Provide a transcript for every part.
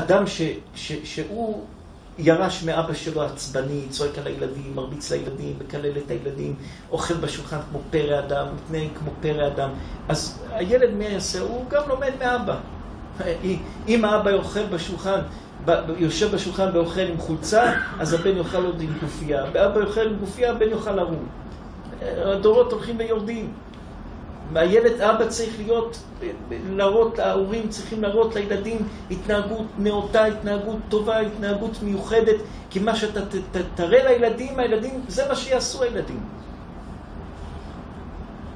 אדם ש, ש, שהוא ירש מאבא שלו עצבני, צועק על הילדים, מרביץ לילדים, מקלל את הילדים, אוכל בשולחן כמו פרא אדם, מתנהג כמו פרא אדם, אז הילד מה יעשה? הוא גם לומד מאבא. אם האבא אוכל בשולחן, יושב בשולחן ואוכל עם חולצה, אז הבן יאכל עוד עם גופייה. אבא יאכל עם גופייה, הבן יאכל ערום. הדורות הולכים ויורדים. הילד, אבא צריך להיות, להראות, ההורים צריכים להראות לילדים התנהגות נאותה, התנהגות טובה, התנהגות מיוחדת, כי מה שאתה ת, ת, תראה לילדים, הילדים, זה מה שיעשו הילדים.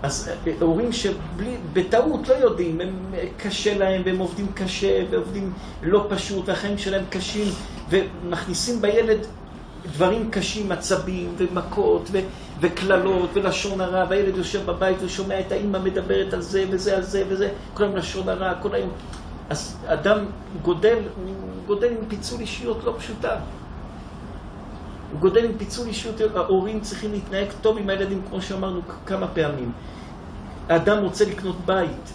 אז הורים שבטעות לא יודעים, הם קשה להם, והם עובדים קשה, ועובדים לא פשוט, והחיים שלהם קשים, ומכניסים בילד דברים קשים, עצבים, ומכות, וקללות, ולשון הרע, והילד יושב בבית ושומע את האימא מדברת על זה, וזה על זה, וזה, כל היום לשון הרע, כל היום... אז אדם גודל, הוא גודל עם פיצול אישיות לא פשוטה. הוא גודל עם פיצול אישיות, ההורים צריכים להתנהג טוב עם הילדים, כמו שאמרנו כמה פעמים. האדם רוצה לקנות בית,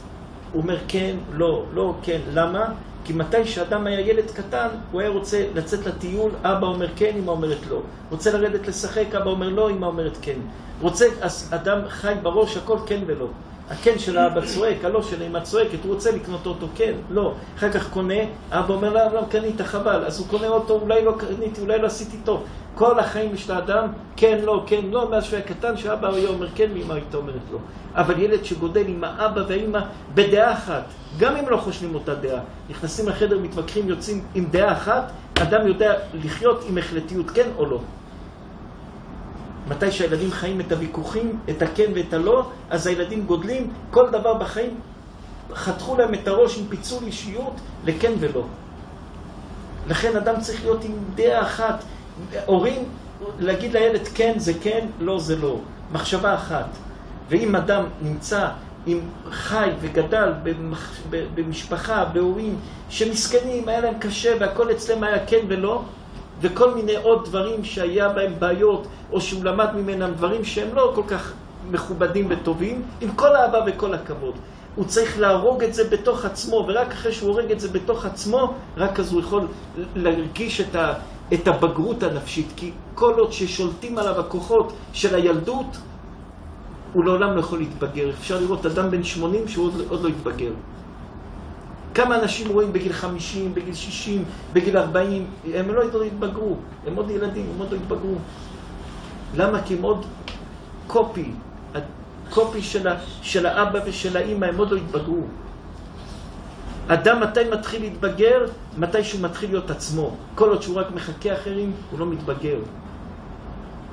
הוא אומר כן, לא, לא, כן, למה? כי מתי שאדם היה ילד קטן, הוא היה רוצה לצאת לטיול, אבא אומר כן, אמא אומרת לא. רוצה לרדת לשחק, אבא אומר לא, אמא אומרת כן. רוצה, אז אדם חי בראש, הכל כן ולא. הכן של האבא צועק, הלא של אמא צועקת, הוא רוצה לקנות אוטו, כן, לא. אחר כך קונה, אבא אומר, לא, לא קנית, חבל. אז הוא קונה אוטו, אולי לא קניתי, אולי לא עשיתי טוב. כל החיים של האדם, כן, לא, כן, לא, מאז שהוא היה קטן, שאבא היה אומר כן, ואמא הייתה אומרת לא. אבל ילד שגודל עם האבא והאמא בדעה אחת, גם אם לא חושבים אותה דעה, נכנסים לחדר, מתווכחים, יוצאים עם דעה אחת, אדם יודע לחיות עם החלטיות, כן או לא. מתי שהילדים חיים את הוויכוחים, את הכן ואת הלא, אז הילדים גודלים, כל דבר בחיים, חתכו להם את הראש עם פיצול אישיות לכן ולא. לכן אדם צריך להיות עם דעה אחת. הורים, להגיד לילד כן זה כן, לא זה לא. מחשבה אחת. ואם אדם נמצא עם חי וגדל. במשפחה, בהורים שמסכנים, היה להם קשה והכל אצלם היה כן ולא, וכל מיני עוד דברים שהיה בהם בעיות, או שהוא למד ממנם דברים שהם לא כל כך מכובדים וטובים, עם כל האהבה וכל הכבוד. הוא צריך להרוג את זה בתוך עצמו, ורק אחרי שהוא הורג את זה בתוך עצמו, רק אז הוא יכול להרגיש את, ה, את הבגרות הנפשית. כי כל עוד ששולטים עליו הכוחות של הילדות, הוא לעולם לא יכול להתבגר. אפשר לראות אדם בן 80 שהוא עוד, עוד לא התבגר. כמה אנשים רואים בגיל 50, בגיל 60, בגיל 40, הם לא התבגרו, הם עוד ילדים, הם עוד לא התבגרו. למה? כי הם עוד קופי, הקופי של, ה, של האבא ושל האימא, הם עוד לא התבגרו. אדם מתי מתחיל להתבגר? מתי שהוא מתחיל להיות עצמו. כל עוד שהוא רק מחכה אחרים, הוא לא מתבגר.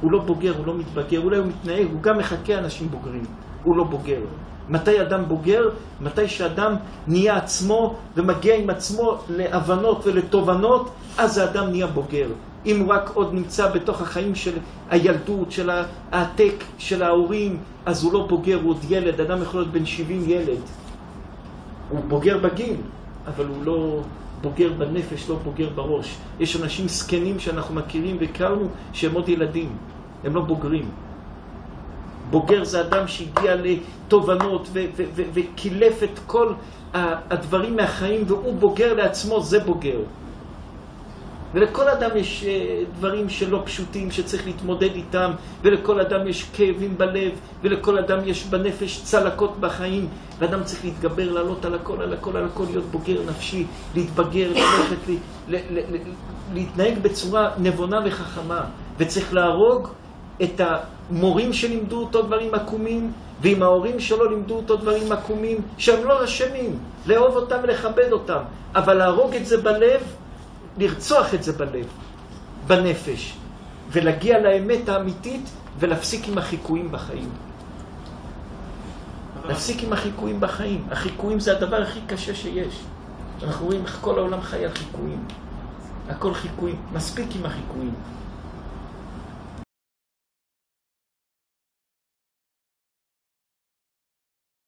הוא לא בוגר, הוא לא מתבגר, אולי הוא מתנהג, הוא גם מחכה אנשים בוגרים, הוא לא בוגר. מתי אדם בוגר? מתי שאדם נהיה עצמו ומגיע עם עצמו להבנות ולתובנות, אז האדם נהיה בוגר. אם הוא רק עוד נמצא בתוך החיים של הילדות, של העתק, של ההורים, אז הוא לא בוגר, הוא עוד ילד. אדם יכול להיות בן 70 ילד. הוא בוגר בגיל, אבל הוא לא בוגר בנפש, לא בוגר בראש. יש אנשים זקנים שאנחנו מכירים והכרנו שהם עוד ילדים, הם לא בוגרים. בוגר זה אדם שהגיע לתובנות וקילף את כל הדברים מהחיים והוא בוגר לעצמו, זה בוגר. ולכל אדם יש אה, דברים שלא פשוטים שצריך להתמודד איתם, ולכל אדם יש כאבים בלב, ולכל אדם יש בנפש צלקות בחיים, ואדם צריך להתגבר, לעלות על הכל, על הכל, על הכל, להיות בוגר נפשי, להתבגר, ללכת, להתנהג בצורה נבונה וחכמה, וצריך להרוג את המורים שלימדו אותו דברים עקומים, ואם ההורים שלו לימדו אותו דברים עקומים, שהם לא אשמים, לאהוב אותם ולכבד אותם, אבל להרוג את זה בלב, לרצוח את זה בלב, בנפש, ולהגיע לאמת האמיתית ולהפסיק עם החיקויים בחיים. להפסיק עם החיקויים בחיים. החיקויים זה הדבר הכי קשה שיש. אנחנו רואים איך כל העולם חי על חיקויים. הכל חיקויים. מספיק עם החיקויים.